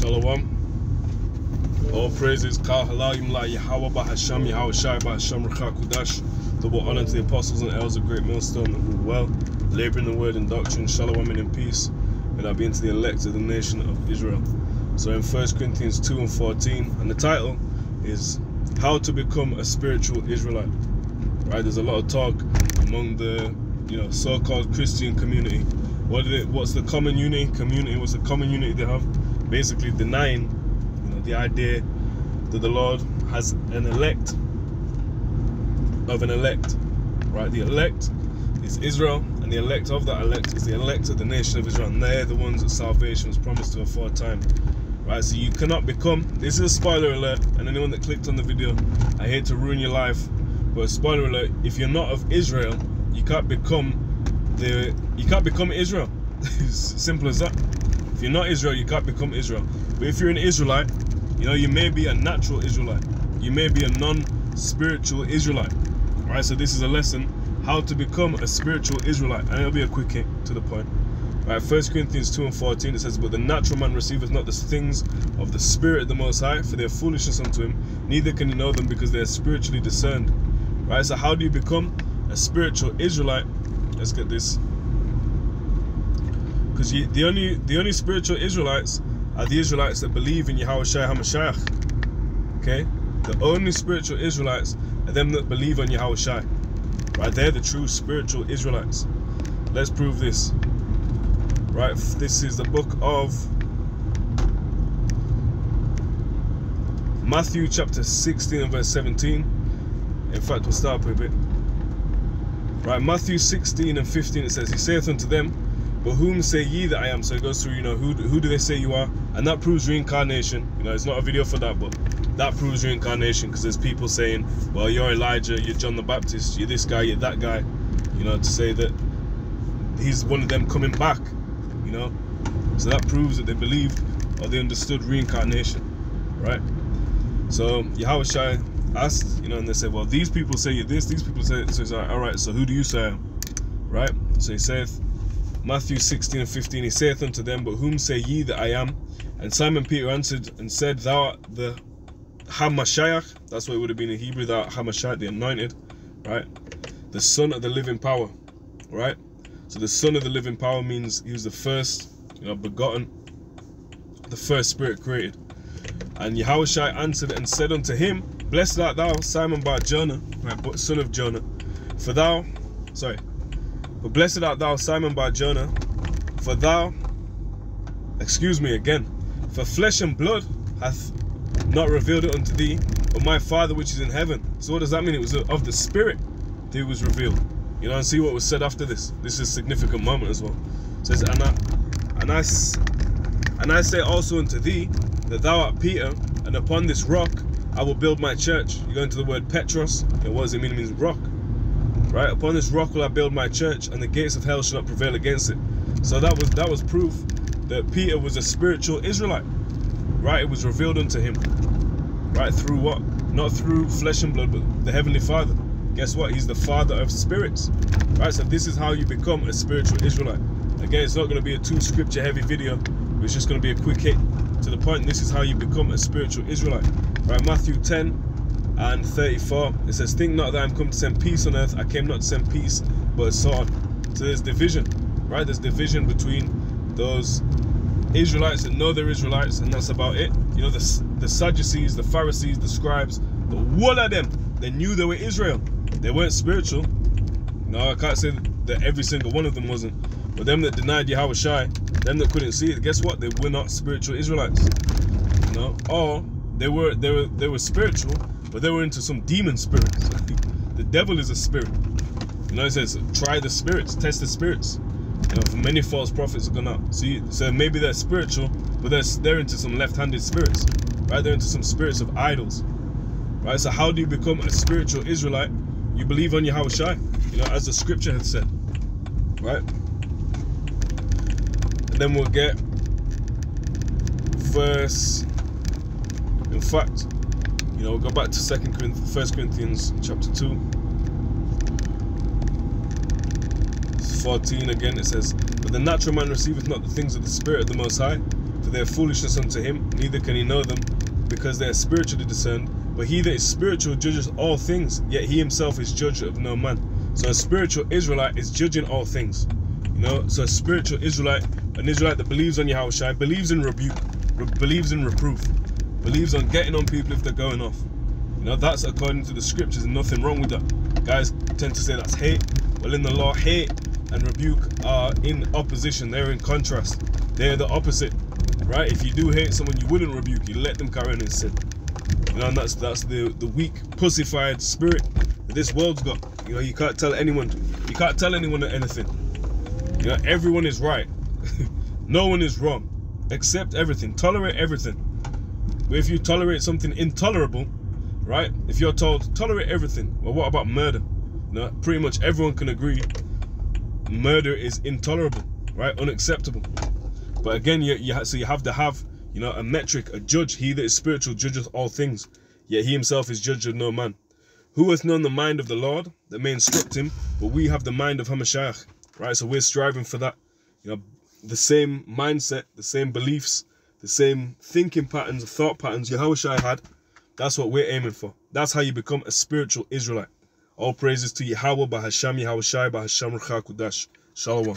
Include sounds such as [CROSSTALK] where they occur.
Shalom. All praises, Kal Halayim La Yahweh Bahasham Yahweh Shai Bahasham Kudash. Double honor to the apostles and elders of Great Millstone that rule well, laboring the word and doctrine. Shalom and in peace. May that be into the elect of the nation of Israel. So in 1 Corinthians 2 and 14, and the title is How to Become a Spiritual Israelite. Right? There's a lot of talk among the you know so-called Christian community. What it, what's the common unity community? What's the common unity they have? Basically denying you know the idea that the Lord has an elect of an elect. Right? The elect is Israel, and the elect of that elect is the elect of the nation of Israel. And they're the ones that salvation was promised to aforetime. Right, so you cannot become this is a spoiler alert, and anyone that clicked on the video, I hate to ruin your life, but spoiler alert, if you're not of Israel, you can't become the you can't become Israel. [LAUGHS] it's simple as that. If you're not Israel, you can't become Israel. But if you're an Israelite, you know, you may be a natural Israelite. You may be a non-spiritual Israelite. All right, so this is a lesson how to become a spiritual Israelite. And it'll be a quick hit to the point. All right, 1 Corinthians 2 and 14, it says, But the natural man receiveth not the things of the Spirit of the Most High, for they are foolishness unto him, neither can he know them because they are spiritually discerned. Right, so how do you become a spiritual Israelite? Let's get this. Because the only the only spiritual Israelites are the Israelites that believe in Yahweh Shai HaMashiach. Okay? The only spiritual Israelites are them that believe on Yahweh Shai. Right? They're the true spiritual Israelites. Let's prove this. Right? This is the book of Matthew chapter 16 and verse 17. In fact, we'll start with it. Right, Matthew 16 and 15, it says, He saith unto them, But whom say ye that I am? So it goes through, you know, who, who do they say you are? And that proves reincarnation. You know, it's not a video for that, but that proves reincarnation because there's people saying, Well, you're Elijah, you're John the Baptist, you're this guy, you're that guy. You know, to say that he's one of them coming back, you know? So that proves that they believed or they understood reincarnation, right? So Yahweh Shai asked, you know, and they said, well, these people say you're this, these people say, so he's like, all right, so who do you say Right? So he saith, Matthew 16 and 15, he saith unto them, but whom say ye that I am? And Simon Peter answered and said, thou art the Hamashiach, that's what it would have been in Hebrew, thou art Hamashiach, the anointed, right? The son of the living power, right? So the son of the living power means he was the first, you know, begotten, the first spirit created. And Yahushua answered and said unto him, Blessed art thou, Simon Bar Jonah, right, son of Jonah, for thou, sorry, but blessed art thou, Simon Bar Jonah, for thou, excuse me again, for flesh and blood hath not revealed it unto thee, but my Father which is in heaven. So what does that mean? It was of the Spirit that it was revealed. You know, and see what was said after this. This is a significant moment as well. It says, and I, and I, and I say also unto thee that thou art Peter, and upon this rock I will build my church. You go into the word Petros, it mean? It means rock. Right? Upon this rock will I build my church, and the gates of hell shall not prevail against it. So that was that was proof that Peter was a spiritual Israelite. Right? It was revealed unto him. Right? Through what? Not through flesh and blood, but the Heavenly Father. Guess what? He's the Father of spirits. Right? So this is how you become a spiritual Israelite. Again, it's not going to be a too scripture heavy video. It's just going to be a quick hit to the point. This is how you become a spiritual Israelite. Right, Matthew 10 and 34. It says, Think not that I'm come to send peace on earth. I came not to send peace, but a sword. So there's division, right? There's division between those Israelites that know they're Israelites, and that's about it. You know, the, the Sadducees, the Pharisees, the scribes, the one of them, they knew they were Israel. They weren't spiritual. No, I can't say that every single one of them wasn't. But them that denied Yahweh Shai, them that couldn't see it, guess what? They were not spiritual Israelites. You know? Or they were they were they were spiritual, but they were into some demon spirits. [LAUGHS] the devil is a spirit. You know, it says try the spirits, test the spirits. You know, many false prophets gone out. See, so maybe they're spiritual, but they're they're into some left-handed spirits. Right? They're into some spirits of idols. Right? So how do you become a spiritual Israelite? You believe on Yahweh Shai, you know, as the scripture has said. Right? And then we'll get verse in fact you know go back to second corinthians first corinthians chapter 2 14 again it says but the natural man receiveth not the things of the spirit of the most high for for their foolishness unto him, neither can he know them, because they are spiritually discerned. But he that is spiritual judges all things, yet he himself is judge of no man. So a spiritual Israelite is judging all things. You know, so a spiritual Israelite, an Israelite that believes on Yahushua, believes in rebuke, re believes in reproof, believes on getting on people if they're going off. You know, that's according to the scriptures and nothing wrong with that. Guys tend to say that's hate. Well, in the law, hate and rebuke are in opposition. They're in contrast. They're the opposite, right? If you do hate someone, you wouldn't rebuke. You let them carry on in sin. You know, and that's that's the the weak, pussified spirit that this world's got. You know, you can't tell anyone. You can't tell anyone anything. You know, everyone is right. [LAUGHS] no one is wrong. Accept everything. Tolerate everything. But if you tolerate something intolerable, right? If you're told tolerate everything, well, what about murder? You know, pretty much everyone can agree murder is intolerable, right? Unacceptable. But again, you, you so you have to have you know a metric, a judge. He that is spiritual judgeth all things, yet he himself is judge of no man. Who hath known the mind of the Lord that may instruct him? But we have the mind of Hamashiach, right? So we're striving for that. You know, the same mindset, the same beliefs, the same thinking patterns, thought patterns Yahushua had. That's what we're aiming for. That's how you become a spiritual Israelite. All praises to Yahweh, Bahasham Yahushai, Bahasham Kudash. Shalom.